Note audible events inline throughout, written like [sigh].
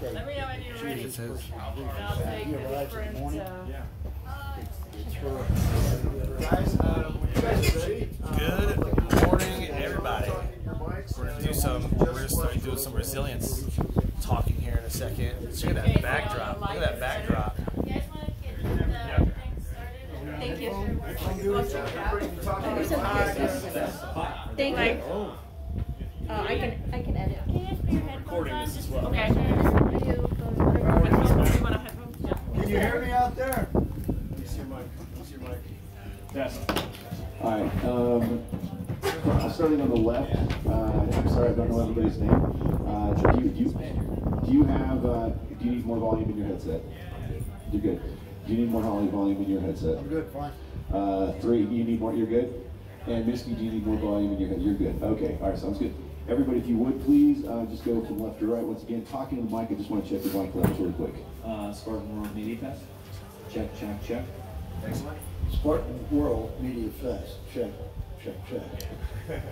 Let me know when you're ready. It says, I'll take the different, uh, Guys, uh, when you guys are ready, Good morning, everybody. We're gonna do some. We're gonna start doing some resilience talking here in a second. Look at that backdrop. Look at that backdrop. you guys want to get the thing started? Thank you. I'll check it out. Thank you. Uh, I can I can edit. Can you guys put your headphones on? Just- well. Okay. I do, Headphones, you want a headphone? Yeah. Can you hear me out there? Use your mic. Use your mic. Test. All right. Um, starting on the left. Uh, I'm sorry, I don't know everybody's name. Uh, do you do you, do you have uh, do you need more volume in your headset? You're good. Do you need more volume volume in your headset? I'm good, fine. Uh, three. You need more. You're good. And Misty, do you need more volume in your head? You're good. Okay. All right. Sounds good. Everybody, if you would please uh, just go from left to right. Once again, talking to the mic. I just want to check the mic levels really quick. Uh, Spartan World Media Fest. Check, check, check. Thanks, Mike. Spartan World Media Fest. Check, check, check. [laughs]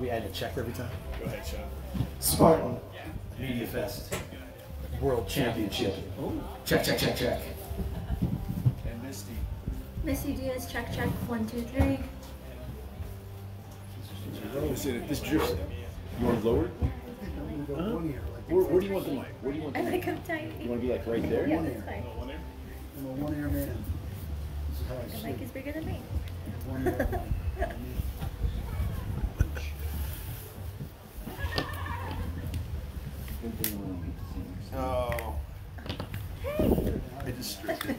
We add a check every time. Go ahead, Sean. Spartan Media Fest World Championship. Check, check, check, check. And Misty. Missy Diaz, check check one two three. Listen, this drifts. You want it lowered? Where, where do you want the mic? Where do you want I the think mic? I'm tiny. You want to be like right there? Yeah, that's fine. One there? I'm a one-ear man. This is how I The sleep. mic is bigger than me. [laughs] One ear. Oh. I just stripped it.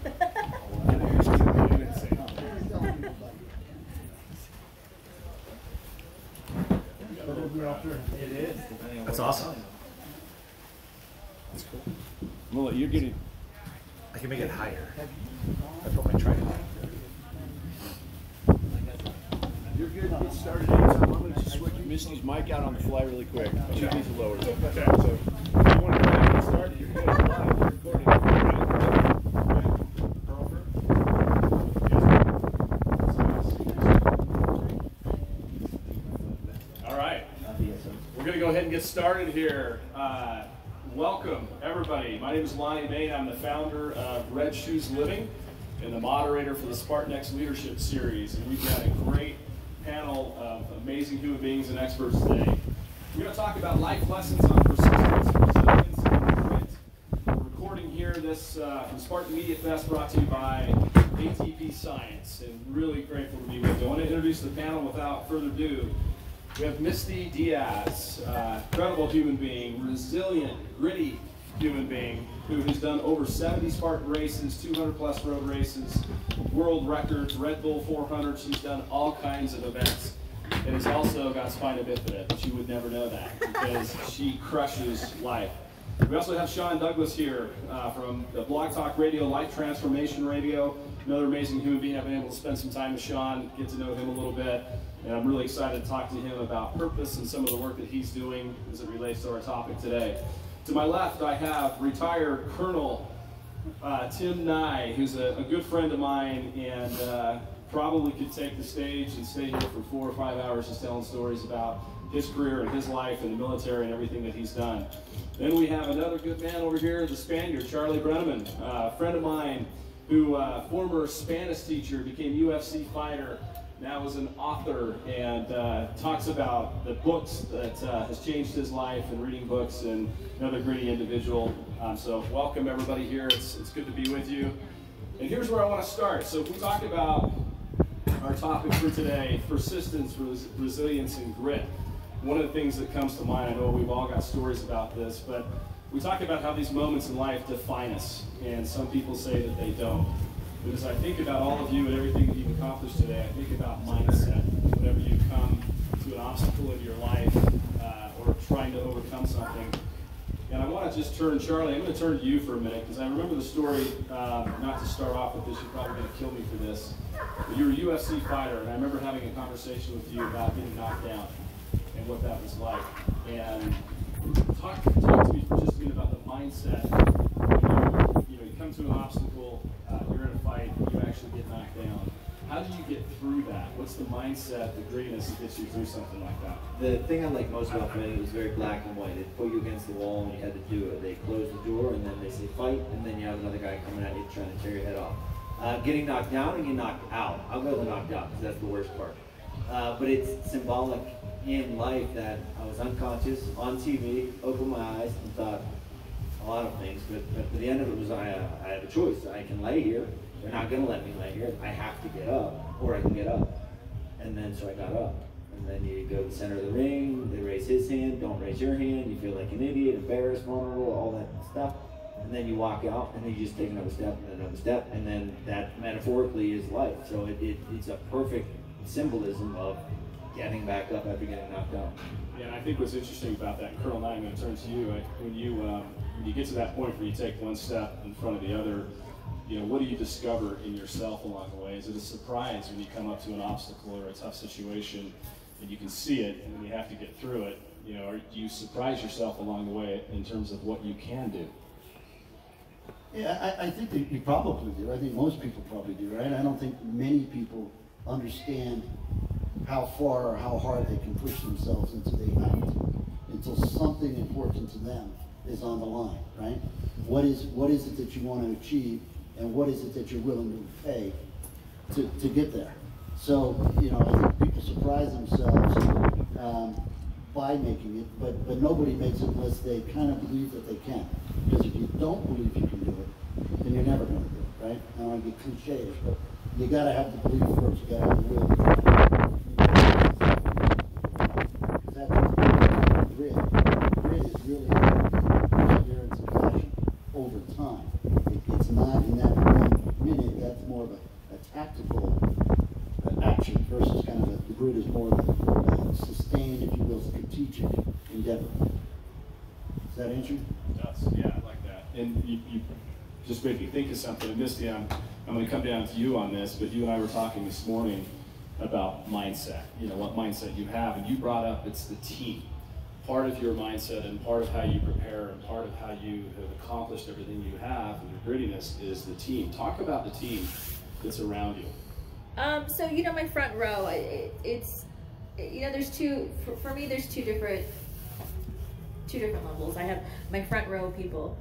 It'll be out there. It is. That's awesome. Well, you're getting. I can make it higher. I put my tripod. You're good. Get started anytime. I'm going to just switch Misty's mic out on the fly really quick. She needs to lower it. Okay. So, if you want to go ahead and get started, you're good. Live. We're recording. All right. We're going to go ahead and get started here. Uh, welcome, everybody. My name is Lonnie Bain. I'm the founder of Red Shoes Living and the moderator for the SpartanX Leadership Series. And we've got a great panel of amazing human beings and experts today. We're going to talk about life lessons on persistence, resilience, and grit. We're recording here this uh, from Spartan Media Fest brought to you by ATP Science. And really grateful to be with you. I want to introduce the panel without further ado. We have Misty Diaz, uh, incredible human being, resilient, gritty human being who has done over 70 Spartan races, 200 plus road races, world records, Red Bull 400. She's done all kinds of events and has also got spina bifida, but you would never know that because she crushes life. We also have Sean Douglas here uh, from the Blog Talk Radio, Life Transformation Radio. Another amazing human being. I've been able to spend some time with Sean, get to know him a little bit, and I'm really excited to talk to him about purpose and some of the work that he's doing as it relates to our topic today. To my left, I have retired Colonel uh, Tim Nye, who's a, a good friend of mine and uh, probably could take the stage and stay here for four or five hours just telling stories about his career and his life in the military and everything that he's done. Then we have another good man over here, the Spaniard, Charlie Brenneman, uh, a friend of mine who, uh, former Spanish teacher, became UFC fighter, now is an author and uh, talks about the books that uh, has changed his life and reading books and another gritty individual. Um, so welcome everybody here. It's, it's good to be with you. And here's where I want to start. So if we talk about our topic for today, persistence, res- resilience, and grit. One of the things that comes to mind, I know we've all got stories about this, but we talk about how these moments in life define us, and some people say that they don't. But as I think about all of you and everything that you've accomplished today, I think about mindset. Whenever you come to an obstacle in your life uh, or trying to overcome something, and I want to just turn, Charlie, I'm going to turn to you for a minute because I remember the story, um, not to start off with this, you're probably going to kill me for this. But you're a UFC fighter, and I remember having a conversation with you about getting knocked down and what that was like. And talk, talk to me for just a minute about the mindset. When you, you know, you come to an obstacle, uh, you're in a fight, you actually get knocked down. How do you get through that? What's the mindset, the grittiness that gets you through something like that? The thing I like most about it was very black and white. They put you against the wall and you had to do it. They close the door and then they say fight, and then you have another guy coming at you trying to tear your head off. Uh, getting knocked down and getting knocked out. I'll go with knocked out because that's the worst part. Uh, but it's symbolic in life that I was unconscious on TV, opened my eyes, and thought a lot of things. But, but the end of it was I, uh, I have a choice. I can lay here. They're not going to let me lay here. I have to get up, or I can get up. And then so I got up. And then you go to the center of the ring. They raise his hand. Don't raise your hand. You feel like an idiot, embarrassed, vulnerable, all that stuff. And then you walk out, and then you just take another step and another step, and then that metaphorically is life. So it, it, it's a perfect symbolism of getting back up after getting knocked down. Yeah, and I think what's interesting about that, Colonel Nye, I'm going to turn to you. I- When you um, when you get to that point where you take one step in front of the other, you know, what do you discover in yourself along the way? Is it a surprise when you come up to an obstacle or a tough situation and you can see it and you have to get through it? You know, or do you surprise yourself along the way in terms of what you can do? Yeah, I, I think that you probably do. I think most people probably do, right? I don't think many people understand how far or how hard they can push themselves until they have to, until something important to them is on the line, right? What is what is it that you want to achieve, and what is it that you're willing to pay to, to get there? So, you know, I think people surprise themselves um, by making it, but, but nobody makes it unless they kind of believe that they can. Because if you don't believe you can do it, then you're never going to do it, right? I don't want to get cliche, but you got to have the belief first. You got to have the will. That's grit. Grit is really perseverance and passion over time. It, it's not in that one minute. That's more of a, a tactical uh, action versus kind of a, the grit is more of a, a sustained, if you will, strategic endeavor. Does that answer? you? That's, yeah, I like that. And you, you just made me think of something. And Misty, I'm, I'm going to come down to you on this, but you and I were talking this morning about mindset, you know, what mindset you have. And you brought up it's the team. Part of your mindset and part of how you prepare and part of how you have accomplished everything you have and your grittiness is the team. Talk about the team that's around you. Um, so you know my front row, it, it's you know there's two for, for me there's two different two different levels. I have my front row people.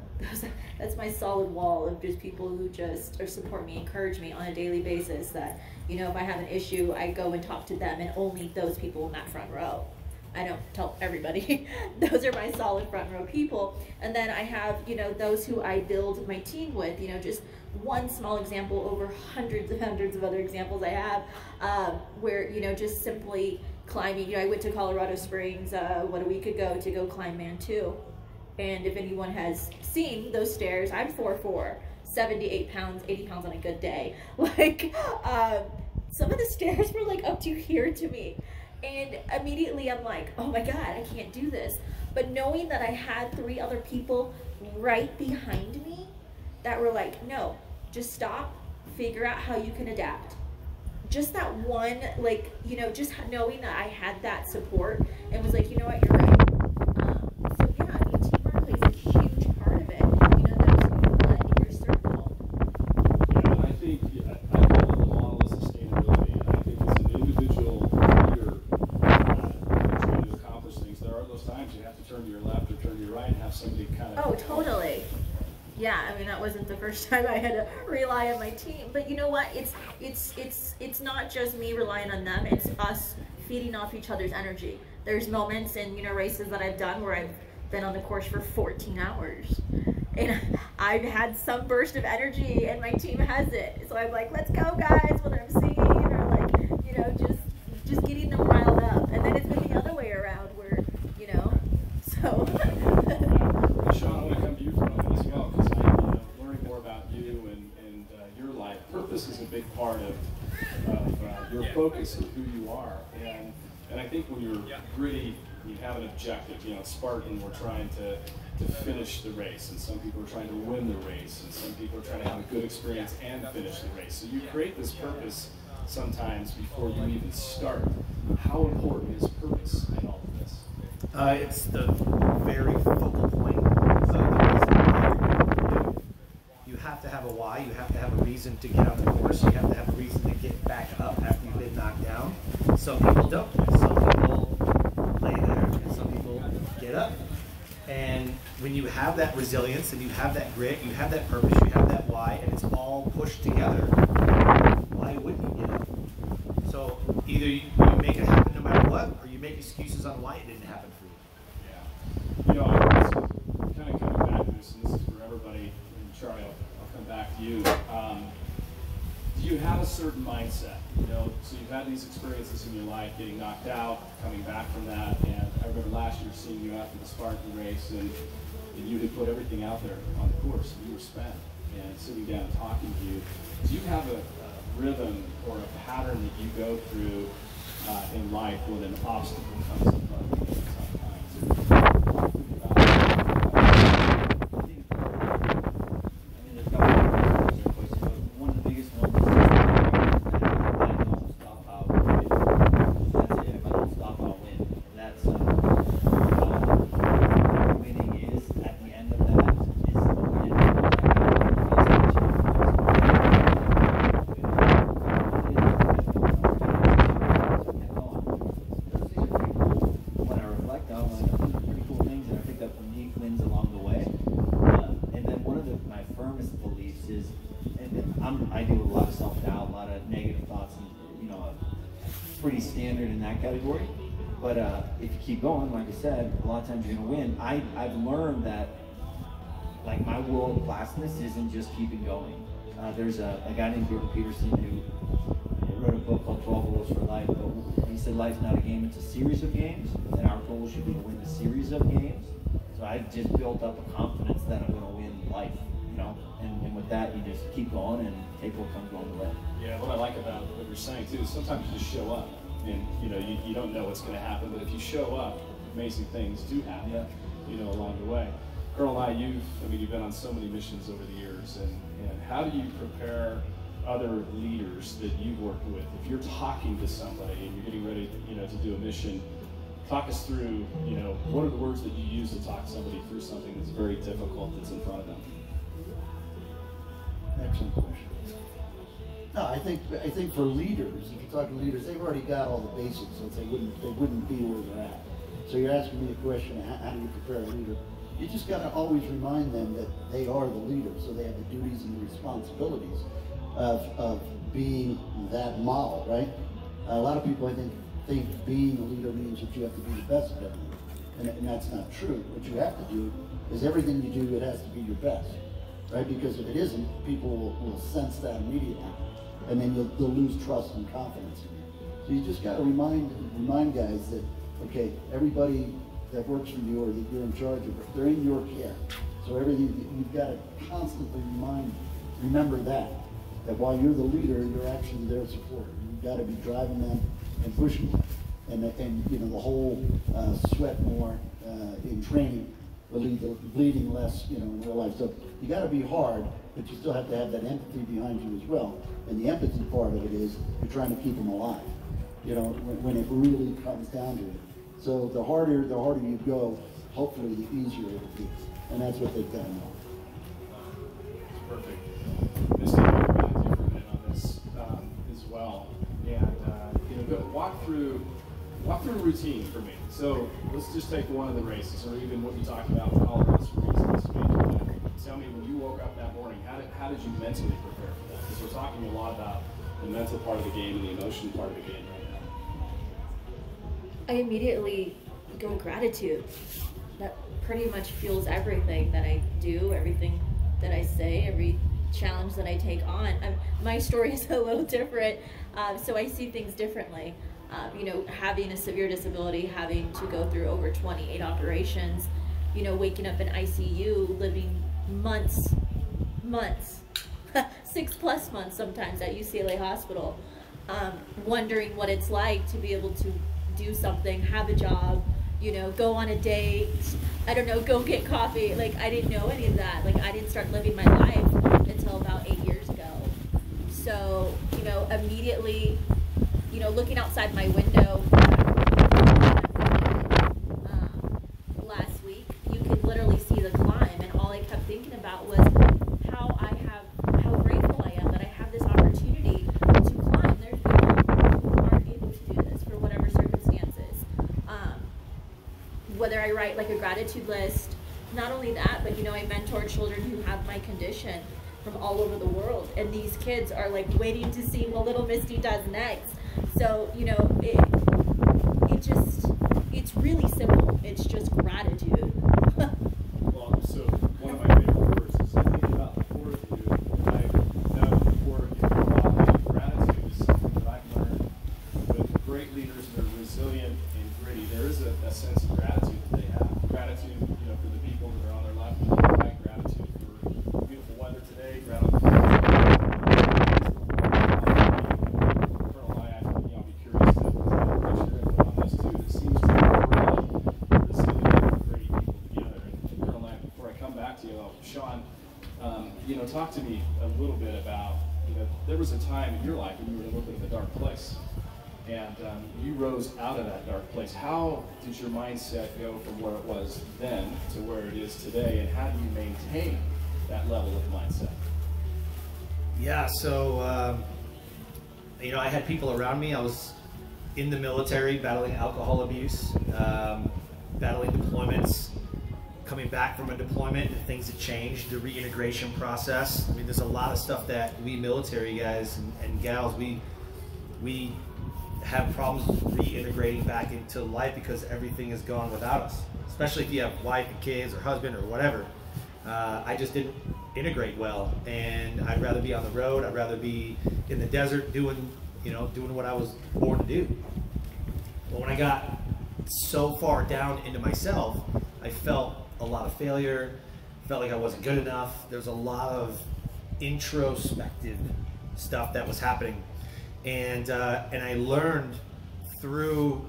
That's my solid wall of just people who just or support me, encourage me on a daily basis. That you know if I have an issue, I go and talk to them, and only those people in that front row. I don't tell everybody. [laughs] those are my solid front row people. And then I have, you know, those who I build my team with, you know, just one small example over hundreds and hundreds of other examples I have um, where, you know, just simply climbing. You know, I went to Colorado Springs, uh, what, a week ago to go climb Manitou. And if anyone has seen those stairs, I'm 4'4", 78 pounds, 80 pounds on a good day. [laughs] Like, um, some of the stairs were like up to here to me. And immediately I'm like, oh my God, I can't do this. But knowing that I had three other people right behind me that were like, no, just stop, figure out how you can adapt. Just that one, like, you know, just knowing that I had that support and was like, you know what, you're right. Um, so yeah, I mean, teamwork plays a huge part of it. You know, those who you let in your circle. Yeah, I think yeah, I I call it the model of sustainability. And I think as an individual leader uh, trying to accomplish things, there are those times you have to turn to your left or turn to your right and have somebody kind of. Oh, totally. Yeah, I mean that wasn't the first [laughs] time I had to rely on my team. But you know what? It's it's it's it's not just me relying on them. It's us feeding off each other's energy. There's moments in you know races that I've done where I've been on the course for 14 hours, and [laughs] I've had some burst of energy, and my team has it. So I'm like, let's go, guys! Whether I'm singing or like you know just just getting them riled up, and then it's been the other way around where you know so. Sean, I want to come to you for a moment as well because I, you know, learning more about you and, and uh, your life. Purpose is a big part of, of uh, your focus and who you are. And and I think when you're gritty, you have an objective. You know, Spartan, we're trying to, to finish the race, and some people are trying to win the race, and some people are trying to have a good experience and finish the race. So you create this purpose sometimes before you even start. How important is purpose in all of this? Uh, it's the very focal point of the reason why you're doing it. You have to have a why. You have to have a reason to get on the course. You have to have a reason to get back up after you've been knocked down. Some people don't. Some people lay there, and some people get up. And when you have that resilience and you have that grit, you have that purpose, you have that why, and it's all pushed together, why wouldn't you get up? So either you, make it happen no matter what, or you make excuses on why it didn't happen for you. Yeah. You know, I kind of coming back to this, and this is for everybody, and Charlie, I'll, I'll come back to you. Um, you have a certain mindset? You know, so you've had these experiences in your life, getting knocked out, coming back from that, and I remember last year seeing you after the Spartan race, and, and you had put everything out there on the course, and you were spent, and sitting down and talking to you. Do you have a, a rhythm or a pattern that you go through uh, in life when an obstacle comes in front of you sometimes? One of the biggest ones is that I don't stop, I'll win. That's it. If I don't stop, I'll win. And that's uh, uh, winning is at the end of that is the win. When I reflect on like some pretty cool things that I picked up from neat wins along the way. Uh, and then one of the, my firmest beliefs is, and then I'm, I do a lot of self doubt, a lot of negative thoughts, and you know, pretty standard in that category. But uh, if you keep going, like I said, a lot of times you're gonna win. I I've learned that like my world classness isn't just keeping going. Uh, there's a, a guy named Jordan Peterson who wrote a book called 12 Rules for Life. But he said life's not a game, it's a series of games, and our goal should be to win the series of games. So I've just built up a confidence that I'm to win life, you know? And, and with that, you just keep going and take what comes along the way. Yeah, what I like about what you're saying too is sometimes you just show up, and you know you, you don't know what's going to happen, but if you show up, amazing things do happen. Yeah. You know, along the way. Colonel Nye, you've I mean you've been on so many missions over the years, and and how do you prepare other leaders that you've worked with? If you're talking to somebody and you're getting ready, you know, to do a mission, talk us through, you know, what are the words that you use to talk somebody through something that's very difficult that's in front of them? Excellent question. No, I think I think for leaders, if you talk to leaders, they've already got all the basics, so they wouldn't they wouldn't be where they're at. So you're asking me the question, how, do you prepare a leader? You just got to always remind them that they are the leader, so they have the duties and the responsibilities of, of being that model, right? a lot of people, I think, think being a leader means that you have to be the best at everything, and, and that's not true. What you have to do is everything you do, it has to be your best, right? Because if it isn't, people will, will sense that immediately, and then you'll, they'll lose trust and confidence in you. So you just got to remind remind guys that okay, everybody that works for you or that you're in charge of, they're in your care. So everything you've got to constantly remind, remember that that while you're the leader, you're actually their supporter. You've got to be driving them and pushing them, and and you know the whole uh, sweat more uh, in training lead bleeding less, you know, in real life. So you got to be hard, but you still have to have that empathy behind you as well. And the empathy part of it is you're trying to keep them alive. You know, when, when it really comes down to it. So the harder the harder you go, hopefully the easier it'll be, and that's what they've done to know. Perfect. A on this um, as well, and uh, you know, walk through walk through a routine for me. So let's just take one of the races, or even what you talked about this week. You know, tell me when you woke up that morning, how did how did you mentally prepare for that? Because we're talking a lot about the mental part of the game and the emotion part of the game right now. I immediately go gratitude. That pretty much fuels everything that I do, everything that I say, every challenge that I take on. i my story [laughs] is a little different, um, so I see things differently. Um, you know, having a severe disability, having to go through over 28 operations, you know, waking up in ICU, living months, months, [laughs] six plus months sometimes at UCLA Hospital, um, wondering what it's like to be able to do something, have a job, you know, go on a date, I don't know, go get coffee. Like, I didn't know any of that. Like, I didn't start living my life until about eight years ago. So, you know, immediately, you know, looking outside my window um, last week, you could literally see the climb, and all I kept thinking about was how I have, how grateful I am that I have this opportunity to climb. There's people who aren't able to do this for whatever circumstances. Um, whether I write like a list, not only that, but you know, I mentor children who have my condition from all over the world, and these kids are like waiting to see what little Misty does next. So you know, it just it's really simple. It's just gratitude. Well, so one of my favorite verses, I think about the four of you, and I know the four of you probably gratitude is something that I've learned with great leaders that are resilient and gritty. There is a, a sense of gratitude that they have. Gratitude, you know, for the people that are on their left and their right. Gratitude for beautiful weather today. Gratitude. Colonel Nye, I, you know, I'll be curious to, to get your input on this too. It seems to be really resilient and gritty people together. And Colonel Nye, before I come back to you, uh, Sean, um, you know, talk to me a little bit about, you know, there was a time in your life when you were in a little bit of a dark place. And um, you rose out of that dark place. How did your mindset go from where it was then to where it is today? And how do you maintain that level of mindset? Yeah, so um, you know, I had people around me. I was in the military battling alcohol abuse, um, battling deployments, coming back from a deployment, things had changed. The reintegration process. I mean, there's a lot of stuff that we military guys and, and gals we we have problems reintegrating back into life because everything is gone without us. Especially if you have wife and kids or husband or whatever. Uh, I just didn't integrate well, and I'd rather be on the road. I'd rather be in the desert doing, you know, doing what I was born to do. But when I got so far down into myself, I felt a lot of failure. Felt like I wasn't good enough. There's was a lot of introspective stuff that was happening, and uh, and I learned through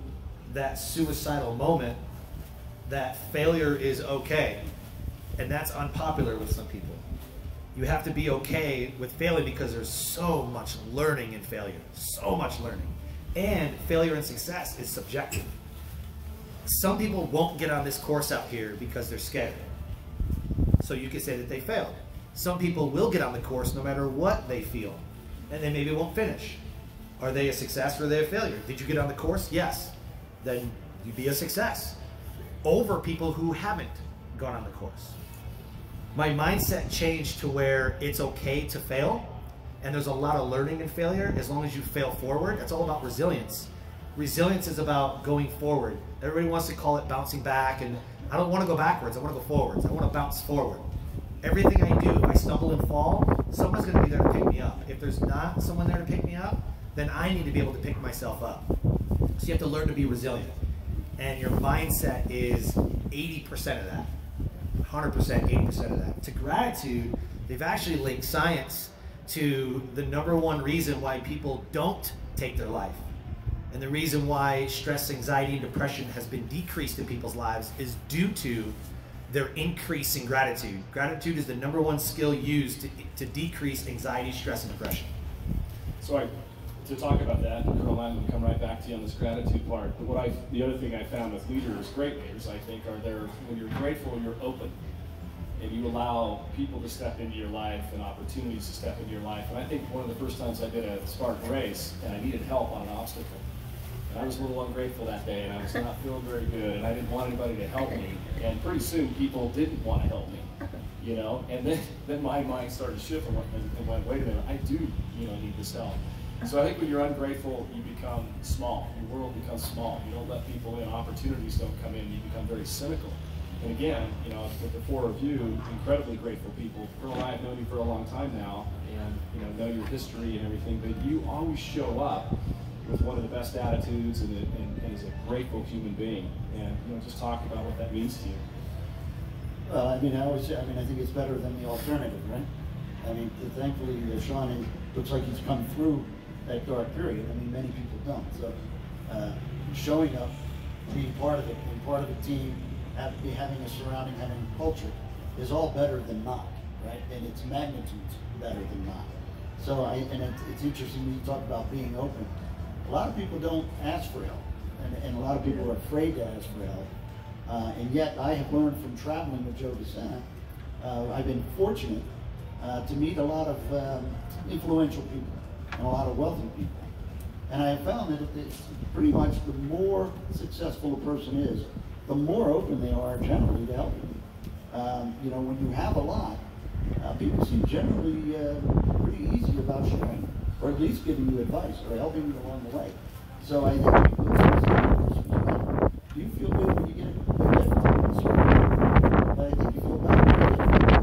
that suicidal moment that failure is okay and that's unpopular with some people. You have to be okay with failing because there's so much learning in failure, so much learning. And failure and success is subjective. Some people won't get on this course out here because they're scared. So you could say that they failed. Some people will get on the course no matter what they feel, and they maybe won't finish. Are they a success or are they a failure? Did you get on the course? Yes. Then you'd be a success. Over people who haven't gone on the course. My mindset changed to where it's okay to fail and there's a lot of learning in failure. As long as you fail forward it's all about resilience. Resilience is about going forward. Everybody wants to call it bouncing back and i don't want to go backwards i want to go forwards. I want to bounce forward. Everything i do if i stumble and fall someone's going to be there to pick me up. If there's not someone there to pick me up then i need to be able to pick myself up so you have to learn to be resilient and your mindset is 80% of that 100%, 80% of that. To gratitude, they've actually linked science to the number one reason why people don't take their life. And the reason why stress, anxiety, and depression has been decreased in people's lives is due to their increase in gratitude. Gratitude is the number one skill used to, to decrease anxiety, stress, and depression. So I to talk about that, going to come right back to you on this gratitude part. But what I, the other thing I found with leaders, great leaders, I think, are there when you're grateful, you're open, and you allow people to step into your life and opportunities to step into your life. And I think one of the first times I did a Spartan race, and I needed help on an obstacle. And I was a little ungrateful that day, and I was not feeling very good, and I didn't want anybody to help me. And pretty soon, people didn't want to help me you know. And then, then my mind started shifting and went, wait a minute, I do, you know, need this help. So I think when you're ungrateful, you become small. Your world becomes small. You don't let people in. Opportunities don't come in. You become very cynical. And again, you know, with the four of you, incredibly grateful people. Pearl and I have known you for a long time now, and you know, know your history and everything. But you always show up with one of the best attitudes and, and, and as a grateful human being. And you know, just talk about what that means to you. Well, I mean, I always, I mean, I think it's better than the alternative, right? I mean, thankfully, uh, Sean looks like he's come through that dark period. I mean, many people don't. So uh, showing up, being part of it, being part of a team, have, having a surrounding, having a culture is all better than not, right? And its magnitude's better than not. So I, and it's, it's interesting when you talk about being open. A lot of people don't ask for help, and, and a lot of people are afraid to ask for help. Uh, and yet I have learned from traveling with Joe DeSena, uh, I've been fortunate uh, to meet a lot of um, influential people and a lot of wealthy people. And I have found that it's pretty much the more successful a person is, the more open they are generally to helping. Um, you know, when you have a lot, uh, people seem generally uh, pretty easy about sharing, or at least giving you advice or helping you along the way. So I think you as well. you feel good when you get a gift? Certainly. But I think you feel bad when you get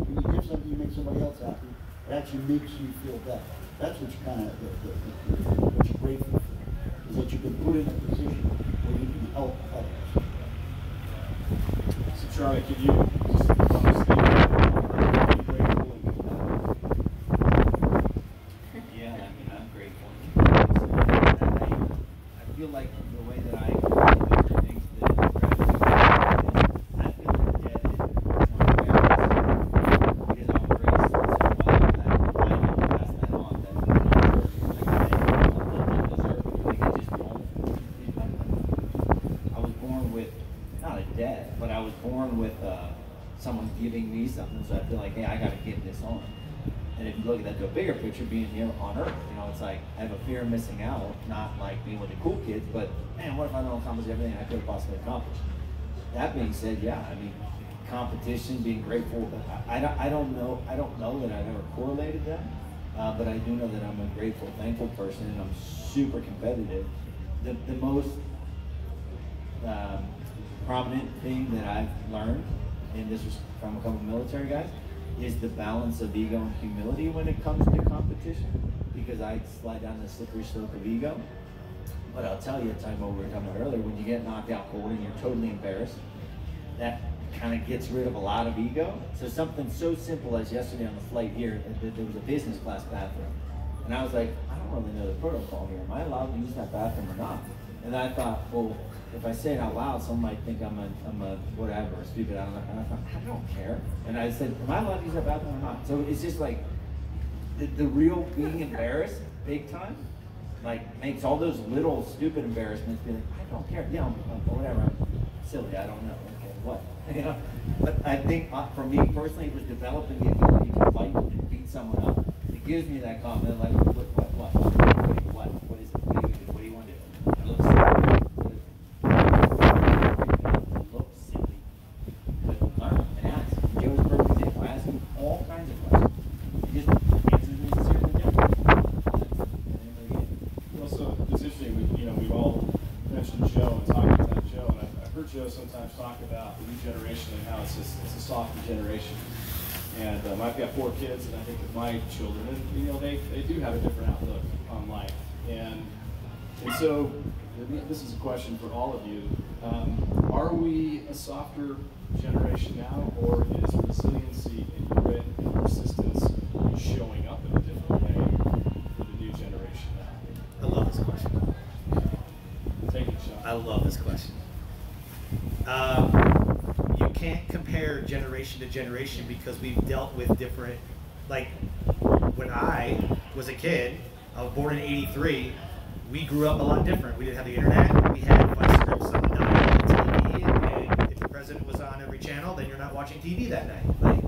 when you give something, you make somebody else happy. It actually makes you feel better. That's what you kind of the, the, the, what you're grateful for is that you've been put in a position where you can help others. So Charlie, could you just on the statement, are you grateful and Yeah, I mean, I'm grateful. I, I feel like the way that I do things that I feel indebted to my parents because I was raised so well that I can pass that on. That like, I deserve it. Like, I just don't. I was born with not a debt, but I was born with uh, someone giving me something. So I feel like, hey, I got to give this on. And if you look at that to a bigger picture, being here on Earth, you know, it's like I have a fear of missing out, not like being with the cool kids, but man, what if I don't accomplish everything I could have possibly accomplished? That being said, yeah, I mean, competition, being grateful. I, I don't, I don't know, I don't know that I've ever correlated that, uh, but I do know that I'm a grateful, thankful person, and I'm super competitive. The, the most um, prominent thing that I've learned, and this was from a couple military guys, is the balance of ego and humility when it comes to competition. Because I slide down the slippery slope of ego. But I'll tell you, about what we were talking about earlier, when you get knocked out cold and you're totally embarrassed, that kind of gets rid of a lot of ego. So something so simple as yesterday on the flight here, th- there was a business class bathroom. And I was like, I don't really know the protocol here. Am I allowed to use that bathroom or not? And I thought, well, if I say it out loud, someone might think I'm a, I'm a whatever, stupid. I don't. And I thought, I don't care. And I said, am I allowed to use that bathroom or not? So it's just like the, the real being embarrassed, big time, like makes all those little stupid embarrassments be like, I don't care. Yeah, I'm, I'm- whatever. I'm silly. I don't know. Okay, what? [laughs] You know. But I think uh, for me personally, it was developing the ability to fight and beat someone up. It gives me that confidence. Like, what, what, what, what is it? What do you do? What do you want to do? I look silly. Look silly. But learn and ask. Joe's a perfect example. I ask him all kinds of questions. He just answers me sincerely different. Well, so it's interesting, we, you know, we've all mentioned Joe and talked about Joe, and I've, I've heard Joe sometimes talk about the new generation and how it's a, it's a softer generation. And um, I've got four kids, and I think of my children, and you know, they, they do have a different outlook on life. And and so this is a question for all of you: um, Are we a softer generation now, or is resiliency and grit and persistence showing up in a different way for the new generation now? I love this question. Take it, Sean. I love this question. Um, you can't compare generation to generation because we've dealt with different. Like when I was a kid, I was born in '83. We grew up a lot different. We didn't have the internet. We had vice scripts on the night TV, and if the president was on every channel, then you're not watching TV that night. Like,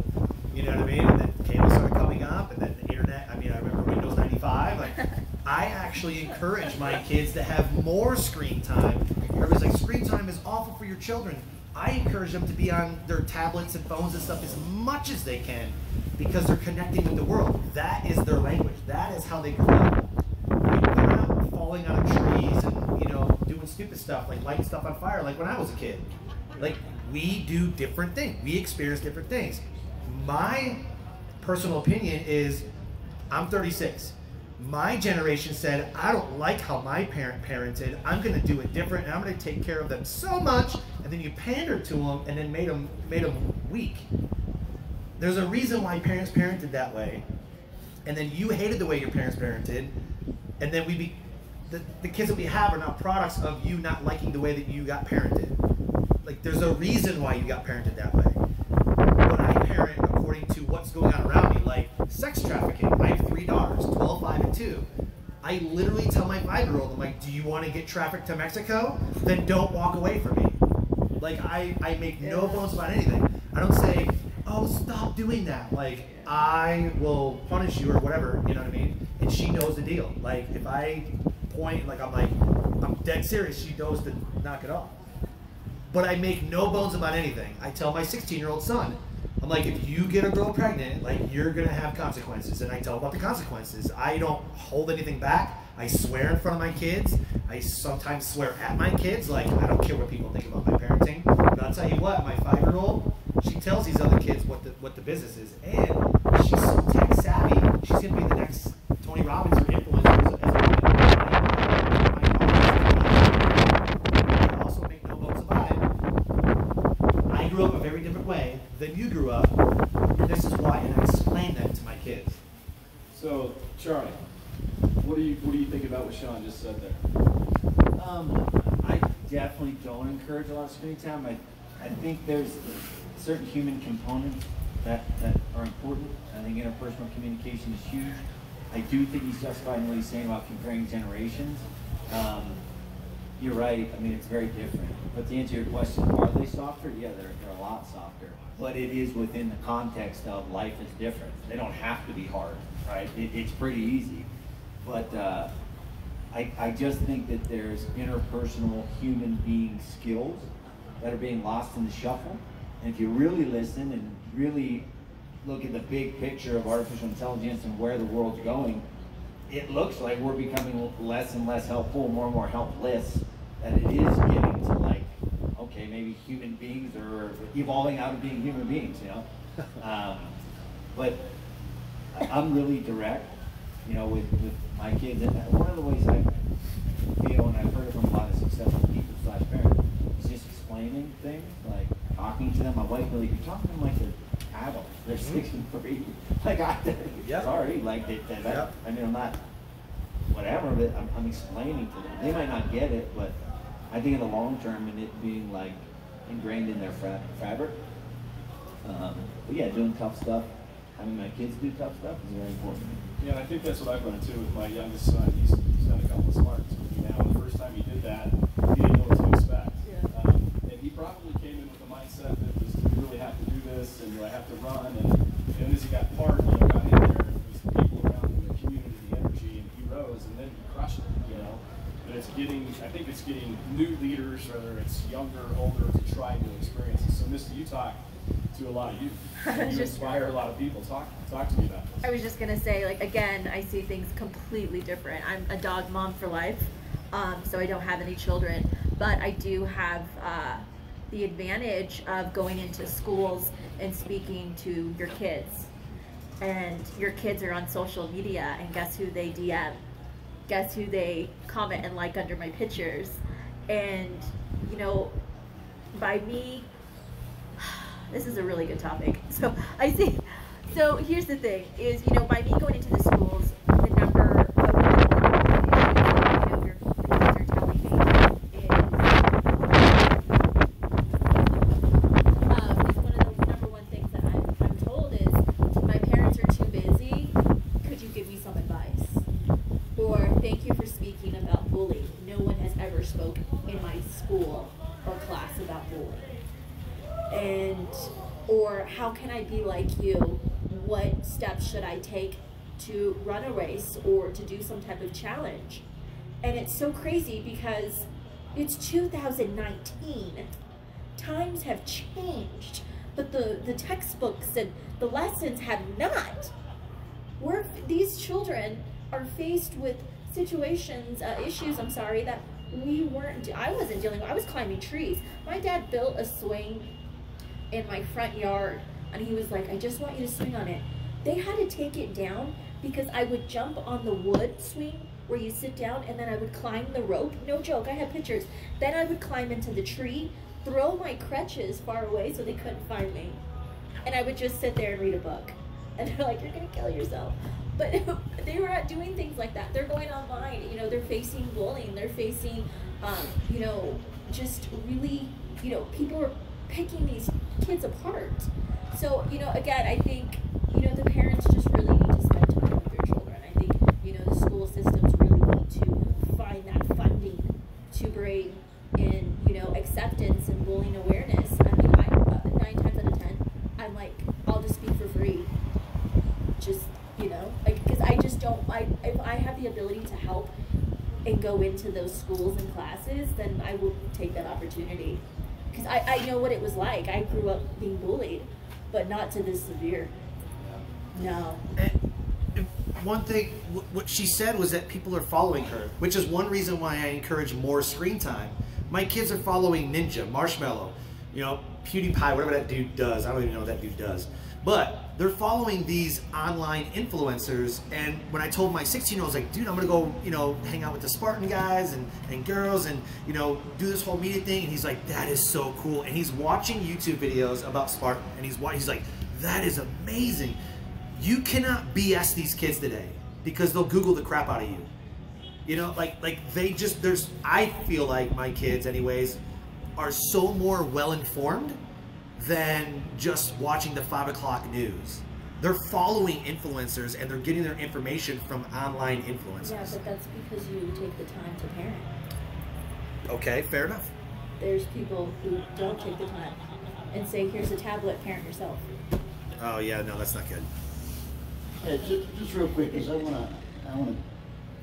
you know what I mean? And then cable started coming up, and then the internet. I mean, I remember Windows 95. Like, [laughs] I actually encourage my kids to have more screen time. Everybody's like, screen time is awful for your children. I encourage them to be on their tablets and phones and stuff as much as they can because they're connecting with the world. That is their language. That is how they grew up. Falling of trees and you know doing stupid stuff like lighting stuff on fire like when I was a kid. Like we do different things. We experience different things. My personal opinion is I'm 36. My generation said, I don't like how my parent parented. I'm going to do it different, and I'm going to take care of them so much. And then you pandered to them, and then made them made them weak. There's a reason why parents parented that way, and then you hated the way your parents parented, and then we be the, the kids that we have are not products of you not liking the way that you got parented. Like there's a reason why you got parented that way. When I parent according to what's going on around me, like sex trafficking, I have three daughters, 12, 5, and 2. I literally tell my five-year-old, I'm like, do you want to get trafficked to Mexico? Then don't walk away from me. Like I, I make no bones about anything. I don't say, oh, stop doing that. Like I will punish you or whatever. You know what I mean? And she knows the deal. Like if I point, like I'm like, I'm dead serious. She knows to knock it off. But I make no bones about anything. I tell my 16 year old son, I'm like, if you get a girl pregnant, like you're gonna have consequences, and I tell about the consequences. I don't hold anything back. I swear in front of my kids. I sometimes swear at my kids. Like I don't care what people think about my parenting. But I'll tell you what, my five year old, she tells these other kids what the what the business is, and she's so tech savvy. She's gonna be the next Tony Robbins or influencer. As, I also make no bones about it. I grew up a very different way than you grew up. And this is why, and I explain that to my kids. So, Charlie, what do you what do you think about what Sean just said there? Um, I definitely don't encourage a lot of screen time. I, I think there's certain human components that, that are important. I think interpersonal communication is huge. I do think he's justified in what he's saying about comparing generations. Um, you're right. I mean, it's very different. But to answer your question, are they softer? Yeah, they're, they're a lot softer. But it is within the context of life is different. They don't have to be hard, right? It, it's pretty easy. But uh, I, I just think that there's interpersonal human being skills that are being lost in the shuffle. And if you really listen and really look at the big picture of artificial intelligence and where the world's going, it looks like we're becoming less and less helpful, more and more helpless. That it is getting to like, okay, maybe human beings are evolving out of being human beings, you know. [laughs] Um, but I'm really direct, you know, with, with my kids. And one of the ways I feel, and I've heard it from a lot of successful people slash parents, is just explaining things, like talking to them. My wife really, you're talking to them like they're adults. They're six and three. [laughs] Like I, Yep. sorry, like they, they, Yep. I mean, I'm not whatever, but I'm, I'm explaining to them. They might not get it, but I think in the long term, and it being like ingrained in their fra- fabric. Um, but yeah, doing tough stuff, having my kids do tough stuff is very important. Yeah, and I think that's what I've learned too with my youngest son. He's, he's done a couple of smarts now. The first time he did that, he didn't know what to expect. Yeah. Um, and he probably came in with the mindset that was, do we really have to do this? And do I have to run? And, and as he got part, you know, got in there, and there was the people around him, the community, the energy, and he rose, and then he crushed it, you know. But it's getting, I think it's getting whether it's younger, older, to try new experiences. So, Misty, you talk to a lot of youth. Was You [laughs] inspire a lot of people. Talk, talk to me about this. I was just gonna say, like again, I see things completely different. I'm a dog mom for life, um, so I don't have any children, but I do have uh, the advantage of going into schools and speaking to your kids. And your kids are on social media, and guess who they DM? Guess who they comment and like under my pictures? And you know, by me [sighs] this is a really good topic. So I see. So here's the thing: is you know by me going into the schools, the number of you know, your, the kids are telling me is um, is one of the number one things that I'm, I'm told is my parents are too busy. Could you give me some advice? Or thank you for speaking about bullying. No one has ever spoken in my school or class about bullying and or how can I be like you? What steps should I take to run a race or to do some type of challenge? And it's so crazy because it's 2019. Times have changed, but the, the textbooks and the lessons have not. We're, these children are faced with situations, uh, issues, I'm sorry, that we weren't, I wasn't dealing with. I was climbing trees. My dad built a swing in my front yard and he was like, I just want you to swing on it. They had to take it down because I would jump on the wood swing where you sit down and then I would climb the rope. No joke, I have pictures. Then I would climb into the tree, throw my crutches far away so they couldn't find me. And I would just sit there and read a book. And [laughs] they're like, you're gonna kill yourself. But [laughs] they were doing things like that. They're going online, you know, they're facing bullying, they're facing, um, you know, just really, you know, people are picking these kids apart. So, you know, again, I think, you know, the parents just really need to spend time with their children. I think, you know, the school systems really need to find that funding to bring in, you know, acceptance and bullying awareness. I mean, I, uh, nine times out of ten, I'm like, I'll just speak for free. Just, you know, like, because I just don't, I, if I have the ability to help and go into those schools and classes, then I will take that opportunity because I, I know what it was like. I grew up being bullied, but not to this severe. No. And and one thing, what she said was that people are following her, which is one reason why I encourage more screen time. My kids are following Ninja, Marshmello, you know, PewDiePie, whatever that dude does. I don't even know what that dude does. But they're following these online influencers. And when I told my 16 year old, I was like, dude, I'm to go, you know, hang out with the Spartan guys and, and girls and, you know, do this whole media thing. And he's like, that is so cool. And he's watching YouTube videos about Spartan. And he's, he's like, that is amazing. You cannot BS these kids today because they'll Google the crap out of you. You know, like like they just there's I feel like my kids anyways are so more well informed than just watching the five o'clock news. They're following influencers and they're getting their information from online influencers. Yeah, but that's because you take the time to parent. Okay, fair enough. There's people who don't take the time and say, here's a tablet, parent yourself. Oh yeah, no, that's not good. Yeah, just, just real quick, because I wanna, I wanna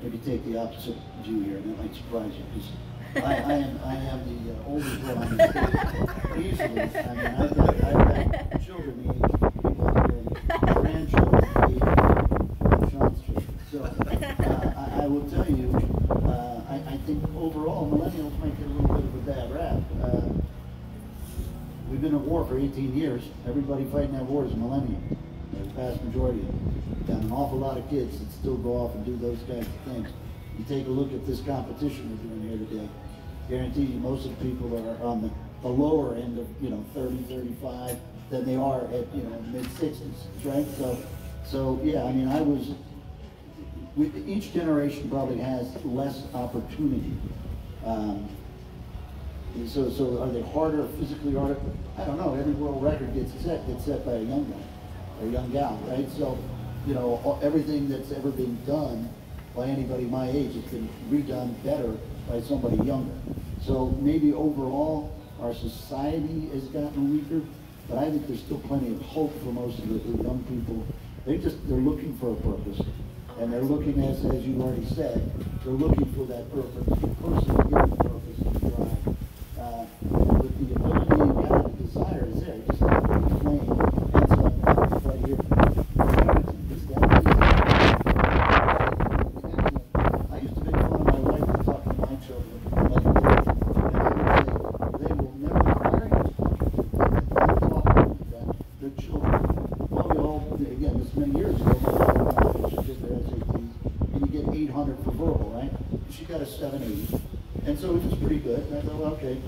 maybe take the opposite view here, and it might surprise you, because I, I am, I am the uh, oldest one on. [laughs] Easily, I mean, I've got, I've got children, age people and grandchildren, age Sean's children. So, uh, I, I will tell you, uh, I, I think overall, millennials might get a little bit of a bad rap. Uh, We've been at war for 18 years. Everybody fighting that war is a millennium. The vast majority of them. Got an awful lot of kids that still go off and do those kinds of things. You take a look at this competition we're doing here today. Guarantee you, most of the people are on the, the lower end of you know 30, 35 than they are at you know mid 60s, right? So, so yeah. I mean, I was. With each generation probably has less opportunity. Um, So, so are they harder, physically harder? I don't know. Every world record gets set, gets set by a young guy or a young gal, right? So, you know, everything that's ever been done by anybody my age has been redone better by somebody younger. So maybe overall, our society has gotten weaker, but I think there's still plenty of hope for most of the, young people. They just, they're looking for a purpose. And they're looking, as, as you already said, they're looking for that purpose, person given purpose and drive. Uh, but the ability and kind of the desire is there, just like the flame, and so right here. Just that easy. I used to make fun of my wife for talking to my children like a kid. And I would say, they will never hire you. I'm talking to them, their children. Well, we all, again, this many years ago, my daughter she did their SATs, and you get eight hundred for verbal, right? She got a seven eighty, and so it was pretty good. And I thought, well, okay,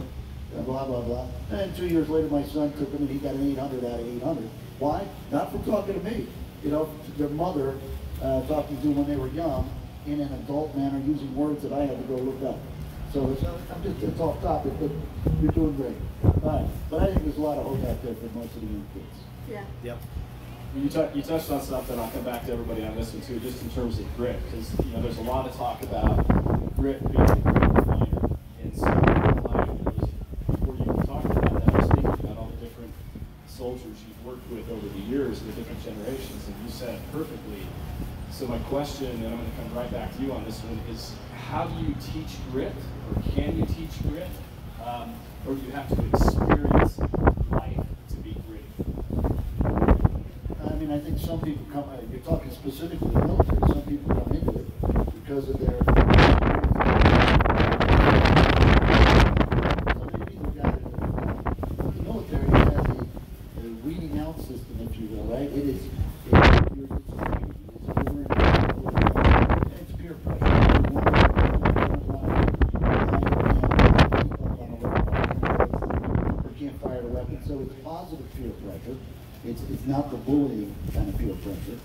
uh, blah, blah, blah. And two years later, my son took him and he got an eight hundred out of eight hundred. Why? Not from talking to me. You know, their mother, uh, talking to them when they were young, in an adult manner, using words that I had to go look up. So it's, I'm just, it's off topic, but you're doing great. All right, but I think there's a lot of hope out there for most of the young kids. Yeah. Yep. You, tou- you touched on something. I'll come back to everybody on this one too, just in terms of grit, because you know there's a lot of talk about grit being a fighter, and so I was, before you talked about that, I was thinking about all the different soldiers you've worked with over the years, the different generations, and you said it perfectly. So my question, and I'm going to come right back to you on this one, is how do you teach grit, or can you teach grit, um, or do you have to experience life to be gritty? I mean, I think some people come, you're talking specifically the military, some people come into it because of their. Some of these guys, The military has a, a weeding out system, if you will, right? It is, it- you're- it's training, it's over and over and over. And It's peer pressure. You want to- you want to, uh, keep up on a weapon, Or can't fire a weapon, so it's positive peer pressure. It's, it's not the bullying kind of peer pressure.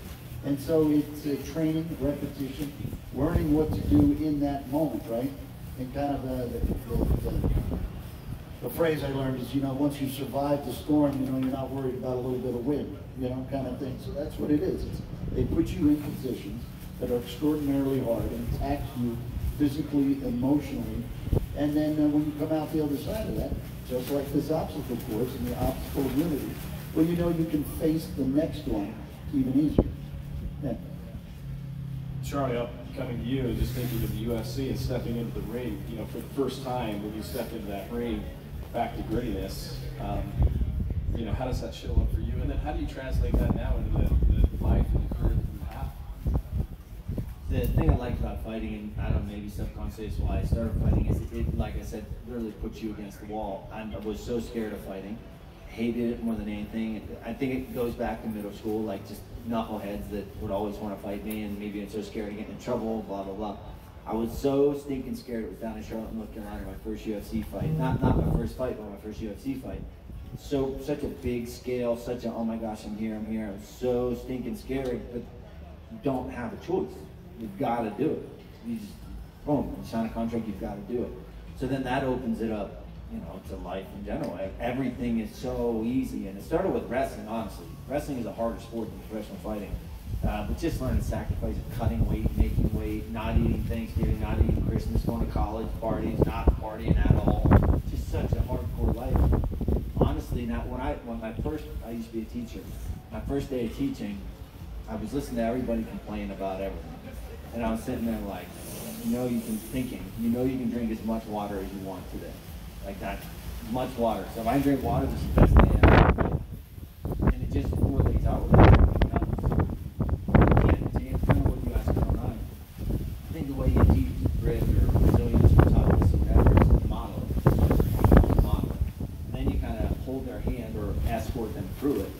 And so it's uh, training, repetition, learning what to do in that moment, right? And kind of uh, the, the, the, the phrase I learned is, you know, once you survive the storm, you know, you're not worried about a little bit of wind, you know, kind of thing. So that's what it is. It's, they put you in positions that are extraordinarily hard and tax you physically, emotionally. And then uh, when you come out the other side of that, just like this obstacle course and the obstacle of unity, well, you know you can face the next one even easier. Yeah. Charlie, I'll coming to you and just thinking of the UFC and stepping into the ring, you know, for the first time when you stepped into that ring, back to grittiness. Um, you know, how does that show up for you? And then how do you translate that now into the, the life and the career that you have? the thing I like about fighting, and I don't know, maybe subconsciously is why I started fighting, is it, like I said, literally puts you against the wall. I'm, I was so scared of fighting, hated it more than anything. I think it goes back to middle school, like just knuckleheads that would always want to fight me, and maybe I'm so scared of getting in trouble, blah blah blah. I was so stinking scared. It was down in Charlotte, North Carolina, my first UFC fight. Not not my first fight, but my first UFC fight. So such a big scale, such a oh my gosh, I'm here, I'm here. I'm so stinking scared, but you don't have a choice. You've got to do it. You just boom, you sign a contract, you've got to do it. So then that opens it up, you know, to life in general. Everything is so easy, and it started with wrestling. Honestly, wrestling is a harder sport than professional fighting. Uh, but just learning the sacrifice of cutting weight, making weight, not eating Thanksgiving, not eating Christmas, going to college parties, not partying at all. Just such a hardcore life. Honestly, now when I when my first I used to be a teacher. My first day of teaching, I was listening to everybody complain about everything. And I was sitting there like, you know, you can thinking, you know, you can drink as much water as you want today, like that, much water. So if I drink water, this is the best day ever. And it just correlates out with. It. And then you kind of hold their hand or escort them through it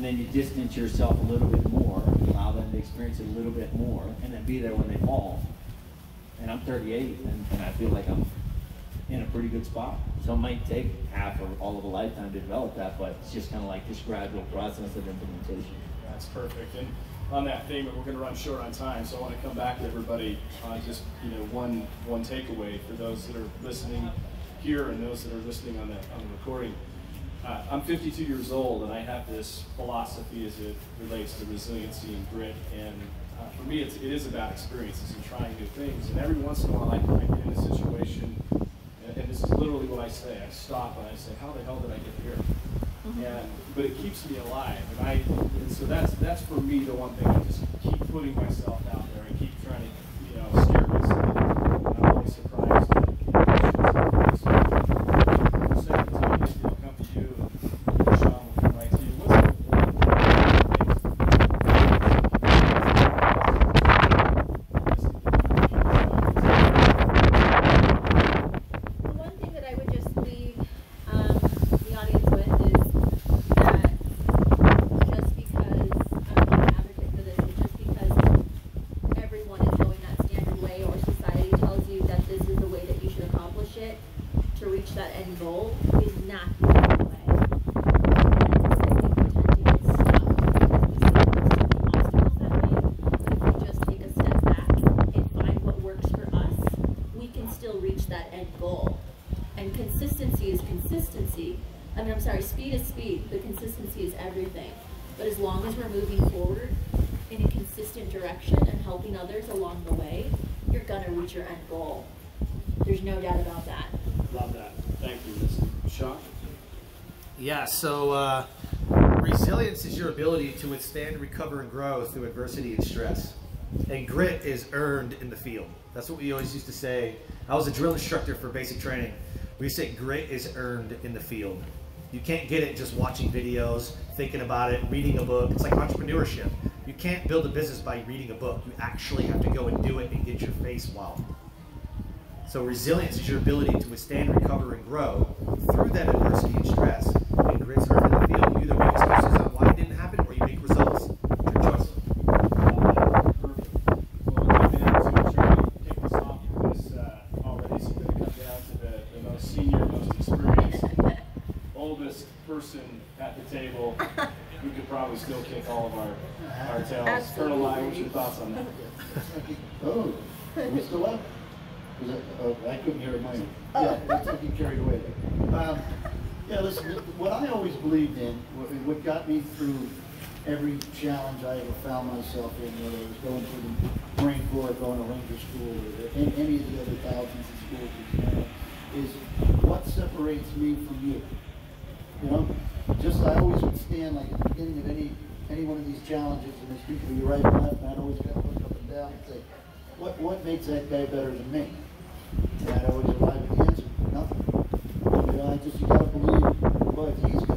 and then you distance yourself a little bit more, allow them to experience it a little bit more, and then be there when they fall. And I'm 38, and, and I feel like I'm good spot. So it might take half or all of a lifetime to develop that, but it's just kind of like this gradual process of implementation. That's perfect. And on that theme, we're going to run short on time, so I want to come back to everybody on just you know one one takeaway for those that are listening here and those that are listening on the on the recording. Uh, I'm 52 years old, and I have this philosophy as it relates to resiliency and grit. And uh, for me, it's, it is about experiences and trying new things. And every once in a while, I, I get in a situation, this is literally what I say. I stop and I say, "How the hell did I get here?" Mm-hmm. And but it keeps me alive, and I and so that's that's for me the one thing. I just keep putting myself out there and keep trying to you know scare myself. And I'm always surprised. at questions. So, second time, maybe I'll come to you, and Sean will come right to you. What's the The one thing that I would just leave um, the audience with is that just because I'm not an advocate for this, but just because everyone is going that standard way or society tells you that this is the way that you should accomplish it to reach that end goal is not the only way. And I think we tend to get stuck because we see obstacles that way. But if we just take a step back and find what works for us, we can still reach that end goal. And consistency is consistency. I mean, I'm sorry, speed is speed, but consistency is everything. But as long as we're moving forward in a consistent direction and helping others along the way, you're gonna reach your end goal. There's no doubt about that. Love that. Thank you, Miss Sean. Yeah, so uh, resilience is your ability to withstand, recover, and grow through adversity and stress. And grit is earned in the field. That's what we always used to say. I was a drill instructor for basic training. We say grit is earned in the field. You can't get it just watching videos, thinking about it, reading a book. It's like entrepreneurship. You can't build a business by reading a book. You actually have to go and do it and get your face wowed. So resilience is your ability to withstand, recover, and grow through that adversity and stress. And grit's earned in the field. You either make excuses on why it didn't happen or you make results. It's your choice. Perfect. Well, we've been able to try to kick this off with this uh, already, so we're going to come down to the, the most senior, most experienced, oldest person at the table who could probably still kick all of our, our tails. Colonel Lai, what's your thoughts on that? Oh, we still up? Was it, oh, I couldn't hear mine. Yeah, let's not carried away. Um, yeah, listen, what I always believed in, what, what got me through every challenge I ever found myself in, whether it was going through the Marine Corps, going to Ranger School, or any, of the other thousands of schools, you know, is what separates me from you. You know, just I always would stand like at the beginning of any any one of these challenges, and there's people you right and left, and I'd always kind of look up and down and say, what what makes that guy better than me? And I'd always arrive at the answer, nothing. You know, I just you gotta believe. But he's